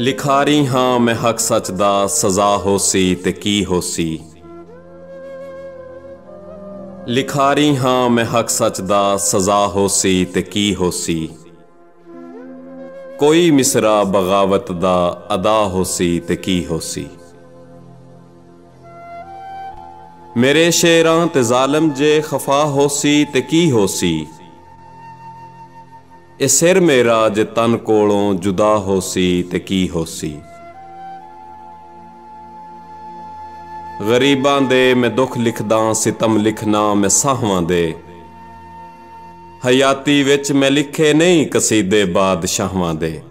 ਲਿਖਾਰੀ ਹਾਂ ਮੈਂ ਹੱਕ ਸੱਚ ਦਾ, ਸਜ਼ਾ ਹੋਸੀ ਤੇ ਕੀ ਹੋਸੀ। ਲਿਖਾਰੀ ਹਾਂ ਮੈਂ ਹੱਕ ਸੱਚ ਦਾ, ਸਜ਼ਾ ਹੋਸੀ ਤੇ ਕੀ ਹੋਸੀ। ਕੋਈ ਮਿਸਰਾ ਬਗਾਵਤ ਦਾ, ਅਦਾ ਹੋਸੀ ਤੇ ਕੀ ਹੋਸੀ। ਮੇਰੇ ਸ਼ੇਰਾਂ ਤੇ ਜ਼ਾਲਮ ਜੇ ਖਫਾ ਹੋਸੀ ਤੇ ਕੀ ਹੋਸੀ। ਇਹ ਸਿਰ ਮੇਰਾ ਜੇ ਤਨ ਕੋਲੋਂ ਜੁਦਾ ਹੋਸੀ ਤੇ ਕੀ ਹੋਸੀ? ਗਰੀਬਾਂ ਦੇ ਮੈਂ ਦੁੱਖ ਲਿਖਦਾ ਸਿਤਮ ਲਿਖਣਾ ਮੈਂ ਸਾਹਵਾਂ ਦੇ। ਹਯਾਤੀ ਵਿੱਚ ਮੈਂ ਲਿਖੇ ਨਹੀਂ ਕਸੀਦੇ ਬਾਦਸ਼ਾਹਾਂ ਦੇ।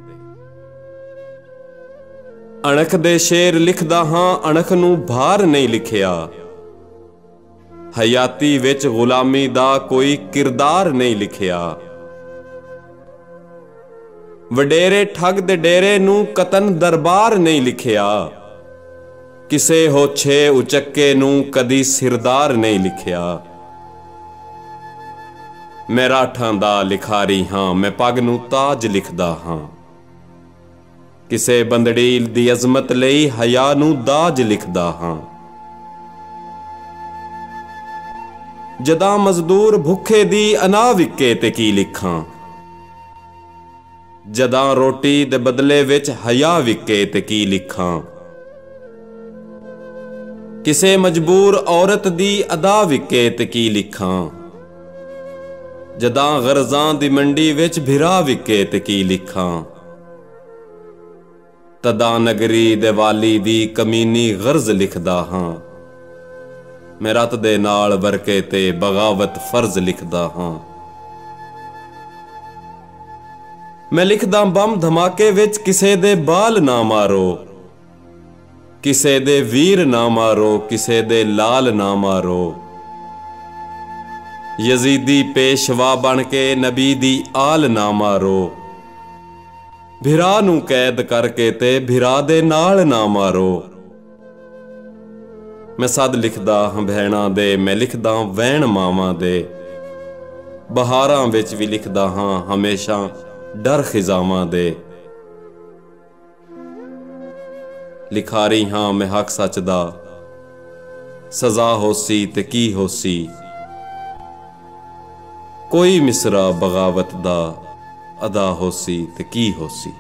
ਅਣਖ ਦੇ ਸ਼ੇਰ ਲਿਖਦਾ ਹਾਂ, ਅਣਖ ਨੂੰ ਭਾਰ ਨਹੀਂ ਲਿਖਿਆ। ਹਯਾਤੀ ਵਿੱਚ ਗੁਲਾਮੀ ਦਾ ਕੋਈ ਕਿਰਦਾਰ ਨਹੀਂ ਲਿਖਿਆ। ਵਡੇਰੇ ਠੱਗ ਦੇ ਡੇਰੇ ਨੂੰ ਕਤਨ ਦਰਬਾਰ ਨਹੀਂ ਲਿਖਿਆ। ਕਿਸੇ ਹੋਛੇ ਉਚੱਕੇ ਨੂੰ ਕਦੀ ਸਿਰਦਾਰ ਨਹੀਂ ਲਿਖਿਆ। ਮੈਂ ਰਾਠਾਂ ਦਾ ਲਿਖਾਰੀ ਹਾਂ, ਮੈਂ ਪੱਗ ਨੂੰ ਤਾਜ ਲਿਖਦਾ ਹਾਂ। ਕਿਸੇ ਬੰਦੜੀ ਦੀ ਅਜ਼ਮਤ ਲਈ ਹਯਾ ਨੂੰ ਦਾਜ ਲਿਖਦਾ ਹਾਂ। ਜਦਾਂ ਮਜ਼ਦੂਰ ਭੁੱਖੇ ਦੀ ਅਨਾ ਵਿਕੇ ਤੇ ਕੀ ਲਿਖਾਂ? ਜਦਾਂ ਰੋਟੀ ਦੇ ਬਦਲੇ ਵਿੱਚ ਹਯਾ ਵਿਕੇ ਤੇ ਕੀ ਲਿਖਾਂ? ਕਿਸੇ ਮਜਬੂਰ ਔਰਤ ਦੀ ਅਦਾ ਵਿਕੇ ਤੇ ਕੀ ਲਿਖਾਂ? ਜਦਾਂ ਗਰਜ਼ਾਂ ਦੀ ਮੰਡੀ ਵਿੱਚ ਭਿਰਾ ਵਿਕੇ ਤੇ ਕੀ ਲਿਖਾਂ? ਤਦਾ ਨਗਰੀ ਦੇ ਵਾਲੀ ਦੀ ਕਮੀਨੀ ਗਰਜ਼ ਲਿਖਦਾ ਹਾਂ। ਮੈਂ ਰਤ ਦੇ ਨਾਲ ਵਰਕੇ ਤੇ ਬਗਾਵਤ ਫਰਜ਼ ਲਿਖਦਾ ਹਾਂ। ਮੈਂ ਲਿਖਦਾ ਬੰਮ ਧਮਾਕੇ ਵਿੱਚ ਕਿਸੇ ਦੇ ਬਾਲ ਨਾ ਮਾਰੋ। ਕਿਸੇ ਦੇ ਵੀਰ ਨਾ ਮਾਰੋ, ਕਿਸੇ ਦੇ ਲਾਲ ਨਾ ਮਾਰੋ। ਯਜ਼ੀਦੀ ਪੇਸ਼ਵਾ ਬਣ ਕੇ ਨਬੀ ਦੀ ਆਲ ਨਾ ਮਾਰੋ। ਭਿਰਾ ਨੂੰ ਕੈਦ ਕਰਕੇ ਤੇ ਭਿਰਾ ਦੇ ਨਾਲ ਨਾ ਮਾਰੋ। ਮੈਂ ਸਦ ਲਿਖਦਾ ਹਾਂ ਭੈਣਾਂ ਦੇ, ਮੈਂ ਲਿਖਦਾ ਵਹਿਣ ਮਾਵਾਂ ਦੇ। ਬਹਾਰਾਂ ਵਿੱਚ ਵੀ ਲਿਖਦਾ ਹਾਂ ਹਮੇਸ਼ਾ ਡਰ ਖਿਜ਼ਾਵਾਂ ਦੇ। ਲਿਖਾਰੀ ਹਾਂ ਮੈਂ ਹੱਕ ਸੱਚ ਦਾ। ਸਜ਼ਾ ਹੋਸੀ ਤੇ ਕੀ ਹੋਸੀ। ਕੋਈ ਮਿਸਰਾ ਬਗਾਵਤ ਦਾ ਅਦਾ ਹੋਸੀ ਤੇ ਕੀ ਹੋਸੀ।